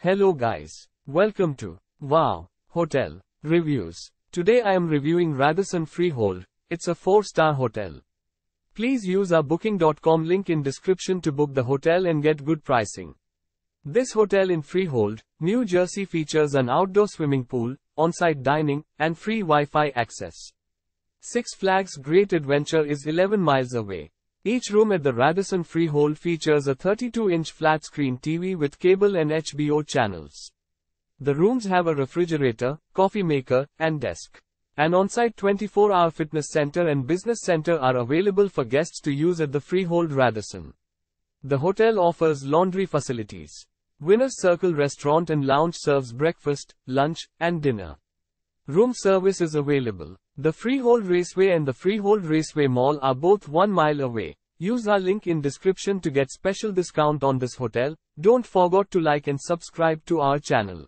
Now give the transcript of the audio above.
Hello guys. Welcome to Wow Hotel Reviews. Today I am reviewing Radisson Freehold. It's a 4-star hotel. Please use our booking.com link in description to book the hotel and get good pricing. This hotel in Freehold, New Jersey features an outdoor swimming pool, on-site dining, and free Wi-Fi access. Six Flags Great Adventure is 11 miles away. Each room at the Radisson Freehold features a 32-inch flat-screen TV with cable and HBO channels. The rooms have a refrigerator, coffee maker, and desk. An on-site 24-hour fitness center and business center are available for guests to use at the Freehold Radisson. The hotel offers laundry facilities. Winner's Circle Restaurant and Lounge serves breakfast, lunch, and dinner. Room service is available. The Freehold Raceway and the Freehold Raceway Mall are both one mile away. Use our link in description to get special discount on this hotel. Don't forget to like and subscribe to our channel.